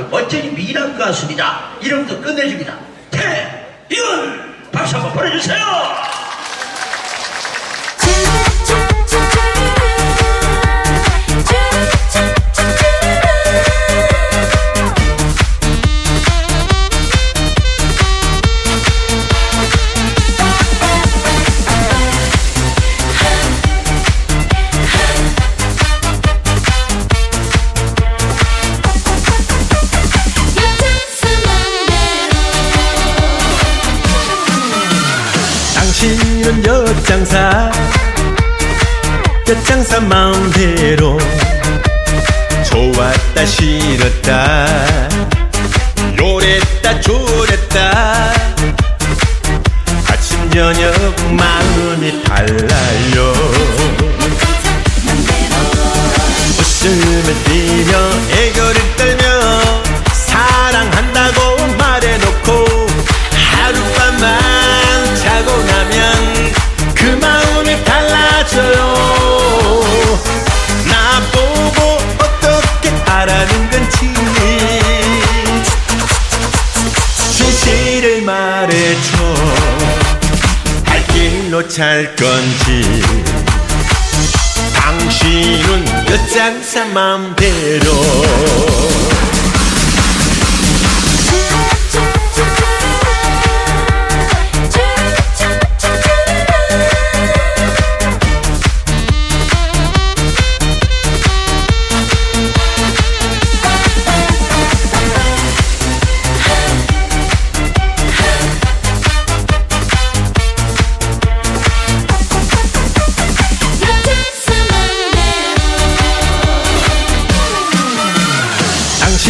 아주 멋쟁이 미남 가수입니다. 이름도 끝내줍니다. 태윤! 박수 한번 보내주세요! 당신은 엿장사 엿장사 마음대로. 좋았다 싫었다 요랬다 저랬다. 아침 저녁 마음이 달라요. 웃음을 띠며 애교를 떨며 달라져요. 나보고 어떻게 알아는 건지. 진실을 말해줘. 할 길로 찰 건지. 당신은 엿장사 맘대로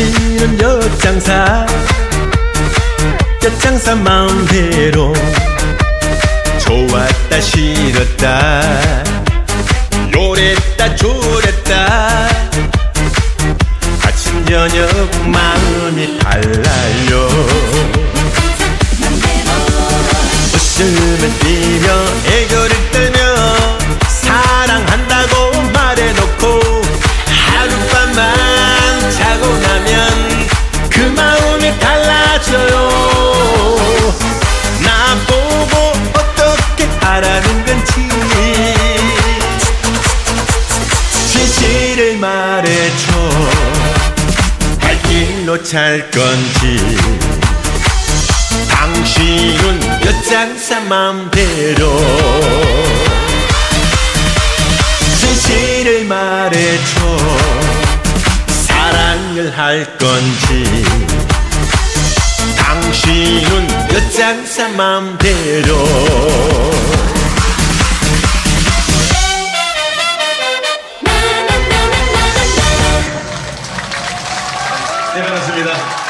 당신은 엿장사 엿장사 마음대로 좋았다 싫었다 요랬다 저랬다. 아침 저녁 마음이 달 달라져요. 나보고 어떻게 알아는 건지. 진실을 말해줘. 할 길로 찰 건지. 당신은 엿장사 맘대로. 진실을 말해줘. 사랑을 할 건지 당신은 엿장사 맘대로 네, 반갑습니다.